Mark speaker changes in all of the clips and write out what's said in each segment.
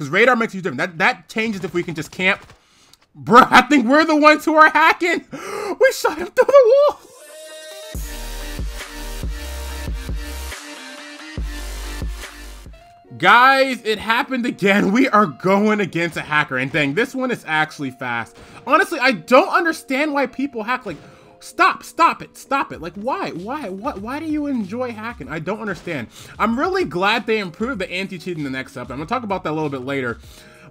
Speaker 1: Because radar makes you different. That, that changes if we can just camp. Bruh, I think we're the ones who are hacking. We shot him through the wall. Guys, it happened again. We are going against a hacker. And dang, this one is actually fast. Honestly, I don't understand why people hack. Like, stop, stop it, stop it. Like, why? Why? What? Why do you enjoy hacking? I don't understand. I'm really glad they improved the anti-cheat in the next update. I'm to talk about that a little bit later.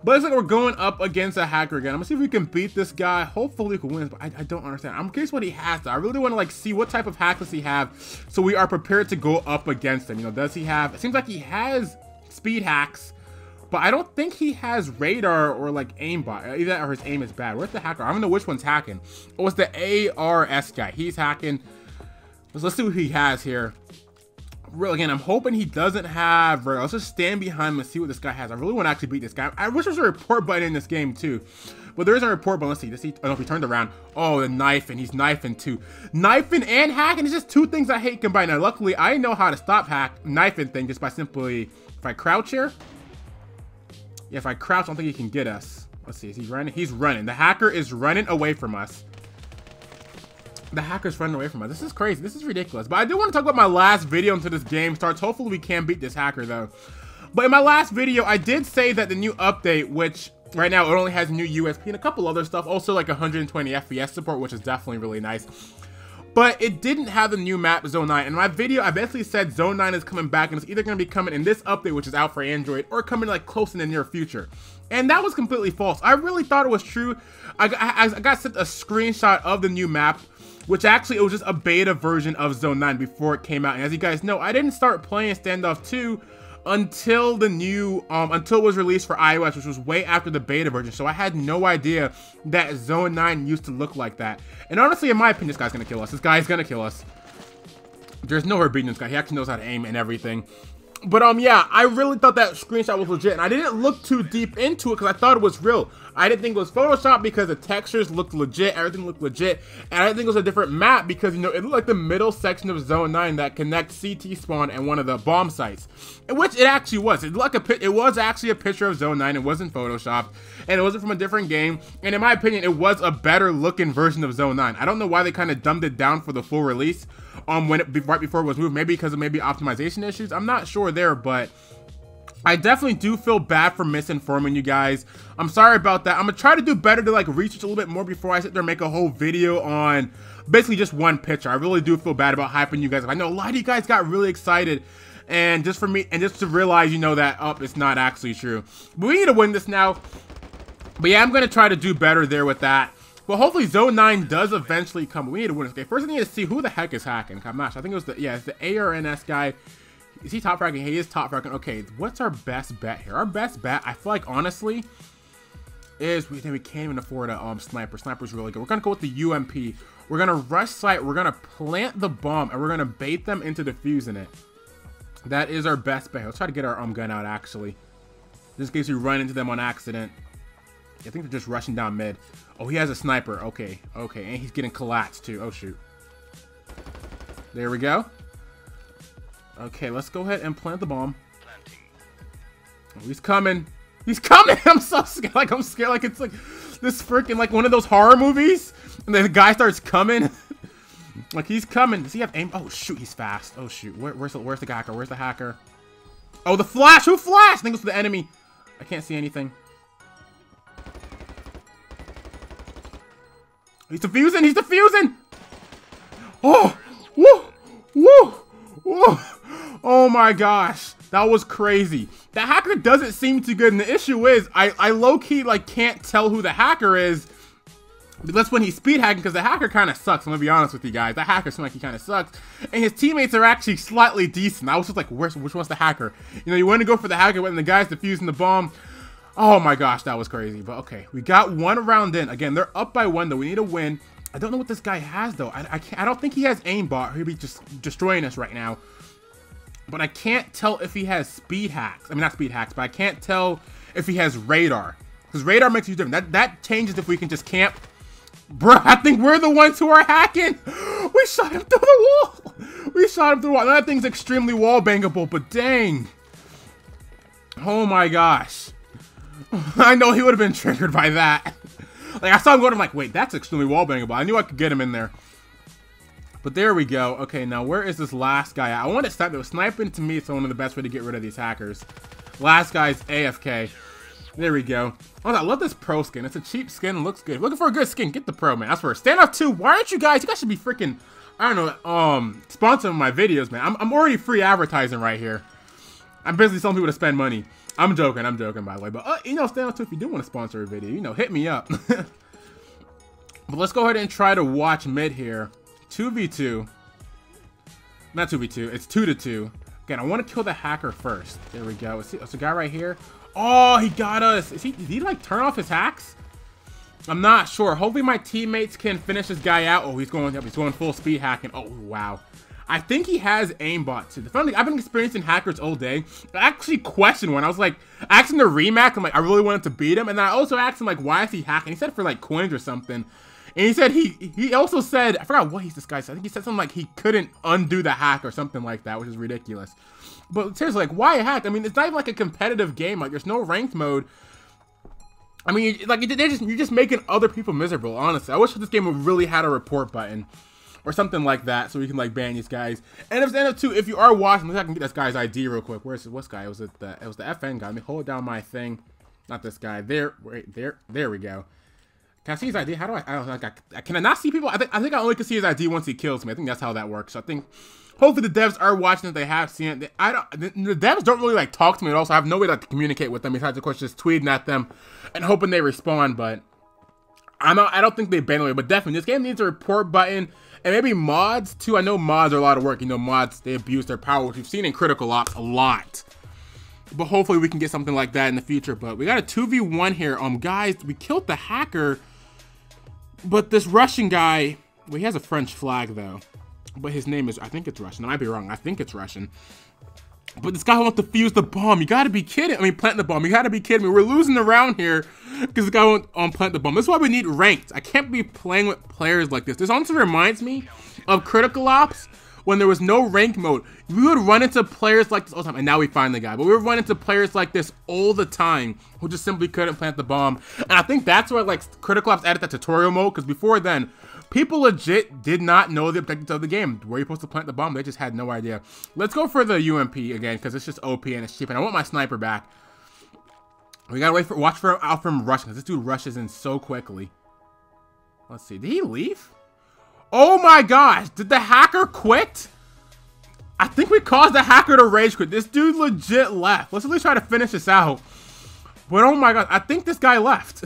Speaker 1: But it's like we're going up against a hacker again. I'm gonna see if we can beat this guy. Hopefully we can win, but I, I don't understand. I'm curious what he has though. I really want to like see what type of hack does he have so we are prepared to go up against him. You know, does he have, it seems like he has speed hacks, but I don't think he has radar or like aimbot. Either or his aim is bad. Where's the hacker? I don't know which one's hacking. Oh, it's the ARS guy. He's hacking. Let's, let's see what he has here. Real again, I'm hoping he doesn't have radar. Let's just stand behind him and see what this guy has. I really want to actually beat this guy. I wish there was a report button in this game too. But there is a report button. Let's see. Let's see. Oh, no, if he turned around. Oh, the knife, and he's knifing too. Knifing and hacking is just two things I hate combined. Now, luckily, I know how to stop hack knifing thing just by simply if I crouch here, if I crouch, I don't think he can get us. Let's see, is he running? He's running. The hacker is running away from us. The hacker's running away from us. This is crazy. This is ridiculous. But I do want to talk about my last video until this game starts. Hopefully we can beat this hacker though. But in my last video, I did say that the new update, which right now it only has new USP and a couple other stuff, also like 120 FPS support, which is definitely really nice but it didn't have the new map Zone 9. In my video, I basically said Zone 9 is coming back and it's either going to be coming in this update, which is out for Android, or coming like close in the near future. And that was completely false. I really thought it was true. I, I, I got sent a screenshot of the new map, which actually it was just a beta version of Zone 9 before it came out. And as you guys know, I didn't start playing Standoff 2 until the new, um, until it was released for iOS, which was way after the beta version. So I had no idea that Zone 9 used to look like that. And honestly, in my opinion, this guy's gonna kill us. This guy's gonna kill us. There's no beating this guy. He actually knows how to aim and everything. But um, yeah, I really thought that screenshot was legit, and I didn't look too deep into it because I thought it was real. I didn't think it was Photoshop because the textures looked legit, everything looked legit, and I didn't think it was a different map because, you know, it looked like the middle section of Zone 9 that connects CT spawn and one of the bomb sites, which it actually was. It, like a, it was actually a picture of Zone 9, it wasn't Photoshopped, and it wasn't from a different game, and in my opinion, it was a better looking version of Zone 9. I don't know why they kind of dumbed it down for the full release, um, when it, right before it was moved, maybe because of maybe optimization issues, I'm not sure there, but I definitely do feel bad for misinforming you guys. I'm sorry about that. I'm gonna try to do better to like research a little bit more before I sit there and make a whole video on basically just one picture. I really do feel bad about hyping you guys. I know a lot of you guys got really excited and just for me and just to realize you know that up oh, it's not actually true. But we need to win this now. But yeah, I'm gonna try to do better there with that. Well, hopefully Zone 9 does eventually come. We need to win this game. First, I need to see who the heck is hacking. Kamash. I think it was the, yeah, it's the ARNS guy. Is he top fragging? He is top fragging. Okay, what's our best bet here? Our best bet, I feel like, honestly, is we, we can't even afford a um, sniper. Sniper's really good. We're going to go with the UMP. We're going to rush site. We're going to plant the bomb, and we're going to bait them into defusing it. That is our best bet. Let's try to get our um, gun out, actually. Just in case we run into them on accident. I think they're just rushing down mid. Oh, he has a sniper. Okay, okay. And he's getting collapsed, too. Oh, shoot. There we go. Okay, let's go ahead and plant the bomb. Oh, he's coming. He's coming! I'm so scared. Like, I'm scared. Like, it's like this freaking, like, one of those horror movies. And then the guy starts coming. like, he's coming. Does he have aim? Oh, shoot. He's fast. Oh, shoot. Where, where's, the, where's the hacker? Where's the hacker? Oh, the flash! Who flashed? I think it was the enemy. I can't see anything. He's defusing! He's defusing! Oh! Woo! Woo! Woo! Oh my gosh. That was crazy. The hacker doesn't seem too good, and the issue is, I, I low-key, like, can't tell who the hacker is. That's when he's speed hacking, because the hacker kind of sucks, I'm gonna be honest with you guys. The hacker seems like he kind of sucks. And his teammates are actually slightly decent. I was just like, which one's the hacker? You know, you want to go for the hacker when the guy's defusing the bomb. Oh my gosh, that was crazy. But okay, we got one round in. Again, they're up by one, though. We need to win. I don't know what this guy has, though. I, I, can't, I don't think he has aimbot. He'll be just destroying us right now. But I can't tell if he has speed hacks. I mean, not speed hacks, but I can't tell if he has radar. Because radar makes you different. That, that changes if we can just camp. Bruh, I think we're the ones who are hacking. We shot him through the wall. We shot him through the wall. That thing's extremely wall bangable, but dang. Oh my gosh. I know he would have been triggered by that. like, I saw him going, I'm like, wait, that's extremely wallbangable. I knew I could get him in there. But there we go. Okay, now where is this last guy I want to snipe it. Sniping to me is one of the best way to get rid of these hackers. Last guy's AFK. There we go. Oh, I love this pro skin. It's a cheap skin. looks good. Looking for a good skin, get the pro, man. That's for standoff 2. Why aren't you guys? You guys should be freaking, I don't know, um, sponsoring my videos, man. I'm, I'm already free advertising right here. I'm basically telling people to spend money. I'm joking. I'm joking, by the way. But, uh, you know, standoff 2, if you do want to sponsor a video, you know, hit me up. but let's go ahead and try to watch mid here. 2v2. Not 2v2. It's 2 to 2. Again, I want to kill the hacker first. There we go. It's, it's a guy right here. Oh, he got us. Is he, did he like turn off his hacks? I'm not sure. Hopefully my teammates can finish this guy out. Oh, he's going He's going full speed hacking. Oh, wow. I think he has aimbot too. The funny I've been experiencing hackers all day. I actually questioned one. I was like, asking the Remak, I'm like, I really wanted to beat him. And I also asked him, like, why is he hacking? He said for, like, coins or something. And he said he he also said I forgot what he's this guy said. I think he said something like he couldn't undo the hack or something like that, which is ridiculous. But seriously, like why hack? I mean, it's not even like a competitive game. Like there's no ranked mode. I mean, like they're just you're just making other people miserable. Honestly, I wish this game really had a report button or something like that, so we can like ban these guys. And if end up too, if you are watching, let's I can get this guy's ID real quick. Where's what's guy? It was it the it was the FN guy. Let me hold down my thing. Not this guy. There, wait, there, there we go. Can I see his ID? How do I? I don't like. I, can I not see people? I think I think I only can see his ID once he kills me. I think that's how that works. So I think hopefully the devs are watching it. They have seen it. I don't. The, the devs don't really like talk to me at all. So I have no way like, to communicate with them besides of course just tweeting at them and hoping they respond. But I'm not. I don't think they ban away. But definitely this game needs a report button. And maybe mods too. I know mods are a lot of work. You know, mods they abuse their power, which we've seen in Critical Ops a lot. But hopefully we can get something like that in the future. But we got a 2v1 here. Um, guys, we killed the hacker but this Russian guy, well, he has a French flag though. But his name is, I think it's Russian. I might be wrong. I think it's Russian. But this guy wants to fuse the bomb. You gotta be kidding. I mean, plant the bomb. You gotta be kidding me. We're losing the round here because the guy won't um, plant the bomb. That's why we need ranked. I can't be playing with players like this. This honestly reminds me of Critical Ops when there was no rank mode, we would run into players like this all the time. And now we find the guy. But we would run into players like this all the time who just simply couldn't plant the bomb. And I think that's why like Critical Ops added that tutorial mode. Because before then, people legit did not know the objectives of the game. Where you're supposed to plant the bomb, they just had no idea. Let's go for the UMP again because it's just OP and it's cheap. And I want my sniper back. We gotta wait for watch for out from rushing because this dude rushes in so quickly. Let's see. Did he leave? Oh my gosh, did the hacker quit? I think we caused the hacker to rage quit. This dude legit left. Let's at least try to finish this out. But oh my god, I think this guy left.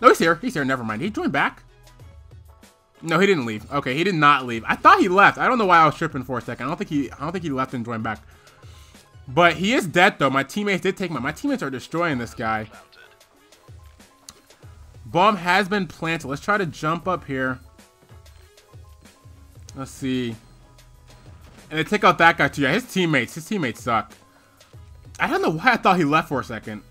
Speaker 1: No, he's here. He's here. Never mind. He joined back. No, he didn't leave. Okay, he did not leave. I thought he left. I don't know why I was tripping for a second. I don't think he. I don't think he left and joined back. But he is dead though. My teammates did take him. My teammates are destroying this guy. Bomb has been planted. Let's try to jump up here. Let's see. And they take out that guy too. Yeah, his teammates. His teammates suck. I don't know why I thought he left for a second.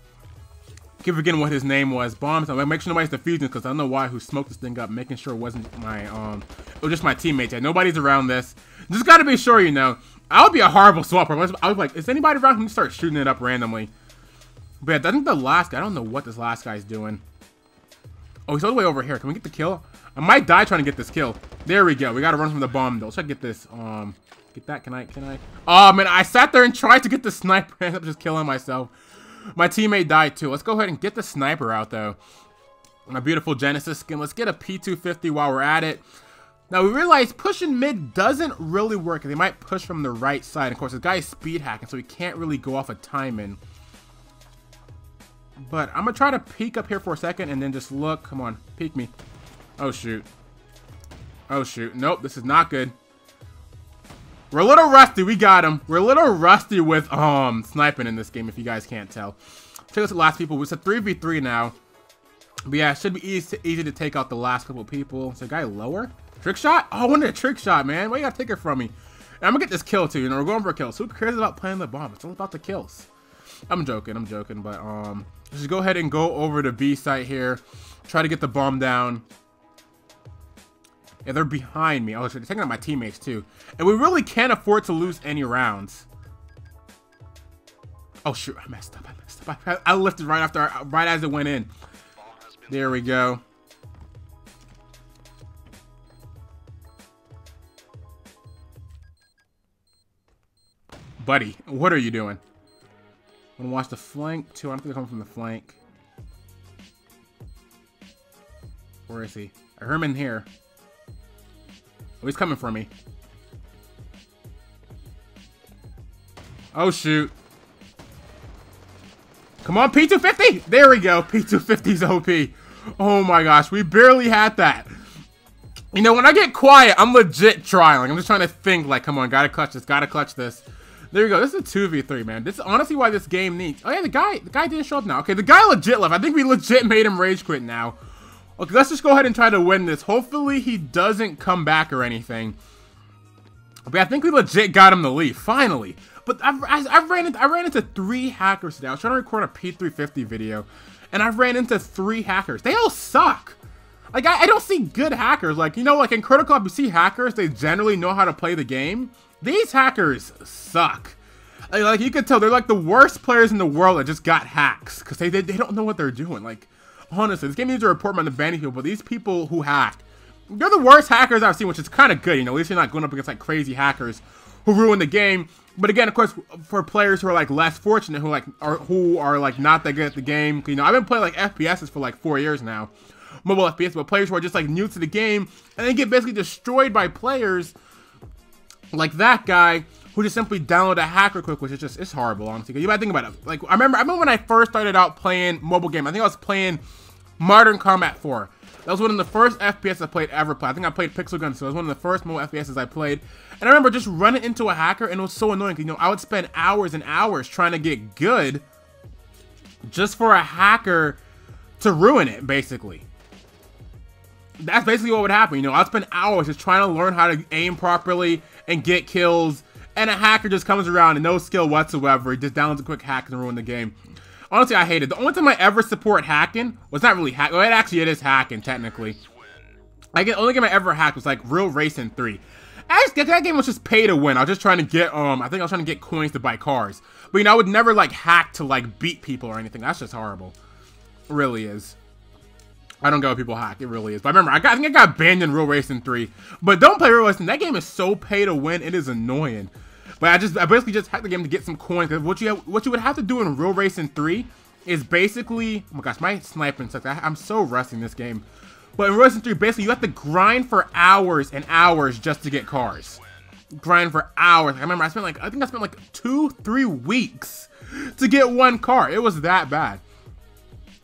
Speaker 1: Keep forgetting what his name was. Bombs. I'm make sure nobody's defusing because I don't know why who smoked this thing up, making sure it wasn't my um it was just my teammates. Yeah, nobody's around this. Just gotta be sure, you know. I would be a horrible swapper. I was like, is anybody around? Let start shooting it up randomly. But yeah, I think the last guy, I don't know what this last guy's doing. Oh, he's all the way over here. Can we get the kill? I might die trying to get this kill. There we go. We gotta run from the bomb though. Let's try to get this. Um, get that. Can I? Can I? Oh man, I sat there and tried to get the sniper. I ended up just killing myself. My teammate died too. Let's go ahead and get the sniper out though. My beautiful Genesis skin. Let's get a P250 while we're at it. Now we realize pushing mid doesn't really work. They might push from the right side. Of course, this guy is speed hacking, so he can't really go off a timing. But I'm to try to peek up here for a second and then just look. Come on, peek me. Oh, shoot. Oh, shoot. Nope, this is not good. We're a little rusty. We got him. We're a little rusty with um sniping in this game, if you guys can't tell. Take us the last people. It's a 3v3 now. But yeah, it should be easy to, easy to take out the last couple people. Is the guy lower? Trick shot? Oh, I wanted a trick shot, man. Why you gotta take it from me? And I'm gonna get this kill too. You know, we're going for kills. who cares about playing the bomb? It's all about the kills. I'm joking. I'm joking. But um, just go ahead and go over to B site here. Try to get the bomb down. Yeah, they're behind me. Oh, they're taking out my teammates too. And we really can't afford to lose any rounds. Oh, shoot. I messed up. I messed up. I lifted right after, right as it went in. There we go. Buddy, what are you doing? I'm gonna watch the flank too. I think they're coming from the flank. Where is he? I heard him in here. Oh, he's coming for me. Oh, shoot. Come on, P250! There we go. P250's OP. Oh my gosh, we barely had that. You know, when I get quiet, I'm legit trying. I'm just trying to think, like, come on, gotta clutch this, gotta clutch this. There you go. This is a 2v3, man. This is honestly why this game needs... Oh, yeah, the guy the guy didn't show up now. Okay, the guy legit left. I think we legit made him rage quit now. Okay, let's just go ahead and try to win this. Hopefully he doesn't come back or anything. But I think we legit got him to leave, finally. But I've, I've ran into, I ran into three hackers today. I was trying to record a P350 video, and I've ran into three hackers. They all suck. Like, I, I don't see good hackers. Like, you know, like in Critical you see hackers, they generally know how to play the game. These hackers suck. Like, like, you can tell they're like the worst players in the world that just got hacks because they, they, they don't know what they're doing. Like, honestly, this game needs a report on the banning people, but these people who hack, they're the worst hackers I've seen, which is kind of good. You know, at least you're not going up against like crazy hackers who ruin the game. But again, of course, for players who are like less fortunate, who like are who are like not that good at the game, you know, I've been playing like FPSs for like four years now, mobile FPS, but players who are just like new to the game and they get basically destroyed by players like that guy who just simply downloaded a hacker quick, which is just it's horrible, honestly. You gotta think about it. Like I remember, I remember when I first started out playing mobile game. I think I was playing Modern Combat 4. That was one of the first FPS I played ever play. I think I played Pixel Gun, so it was one of the first mobile FPSs I played. And I remember just running into a hacker, and it was so annoying. You know, I would spend hours and hours trying to get good, just for a hacker to ruin it, basically. That's basically what would happen. You know, I'd spend hours just trying to learn how to aim properly and get kills, and a hacker just comes around and no skill whatsoever. He just downloads a quick hack and ruin the game. Honestly, I hate it. The only time I ever support hacking was not really hack. Well, it actually it is hacking technically. I get only game I ever hacked was like Real Racing 3. Actually, that game was just pay to win. I was just trying to get um. I think I was trying to get coins to buy cars. But you know, I would never like hack to like beat people or anything. That's just horrible. It really is. I don't get with people hack. It really is. But I remember, I, got, I think I got banned in Real Racing 3. But don't play Real Racing. That game is so pay to win. It is annoying. But I just, I basically just hacked the game to get some coins. Cause what you, have, what you would have to do in Real Racing 3 is basically, oh my gosh, my sniping sucks. I, am so rusty in this game. But in Real Racing 3, basically, you have to grind for hours and hours just to get cars. Grind for hours. I remember I spent like, I think I spent like two, three weeks to get one car. It was that bad.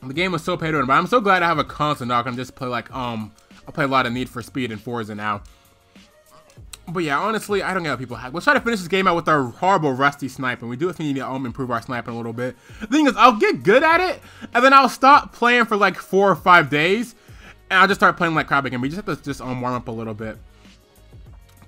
Speaker 1: The game was so pay to win, but I'm so glad I have a console now. I can just play like, um, I play a lot of Need for Speed and Forza now. But yeah, honestly, I don't get how people hack. Let's try to finish this game out with our horrible rusty sniping. We do if we need to um, improve our sniping a little bit. The thing is, I'll get good at it, and then I'll stop playing for like four or five days, and I'll just start playing like crap again. We just have to just um, warm up a little bit.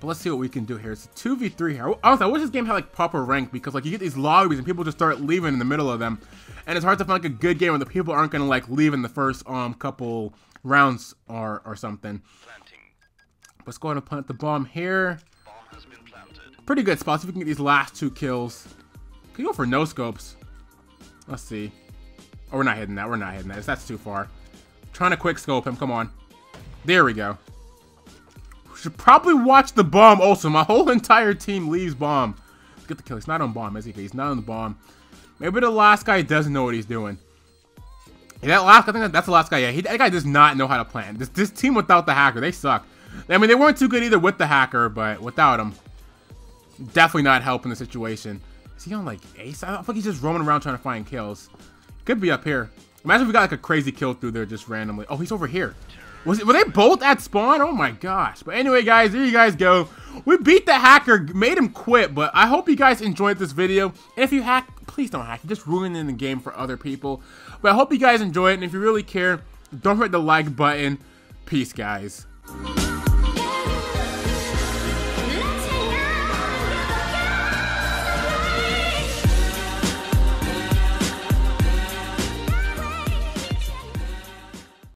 Speaker 1: But let's see what we can do here. It's a 2v3 here. Honestly, I wish this game had like proper rank because like you get these lobbies and people just start leaving in the middle of them. And it's hard to find like a good game when the people aren't gonna like leave in the first um couple rounds or or something. Let's go ahead and plant the bomb here. Pretty good spot. If we can get these last two kills. Can you go for no scopes? Let's see. Oh, we're not hitting that. We're not hitting that. That's too far. trying to quick scope him. Come on. There we go. We should probably watch the bomb also. My whole entire team leaves bomb. Let's get the kill. He's not on bomb, is he? He's not on the bomb. Maybe the last guy doesn't know what he's doing. that last, I think that's the last guy. Yeah, he, that guy does not know how to plan. This, this team without the hacker, they suck. I mean, they weren't too good either with the hacker, but without him, definitely not helping the situation. Is he on like ace? I think he's just roaming around trying to find kills. Could be up here. Imagine if we got like a crazy kill through there just randomly. Oh, he's over here. Was it, were they both at spawn? Oh my gosh. But anyway, guys, there you guys go. We beat the hacker, made him quit, but I hope you guys enjoyed this video. And if you hack, please don't hack. You're just ruining the game for other people. But I hope you guys enjoy it, and if you really care, don't forget the like button. Peace, guys.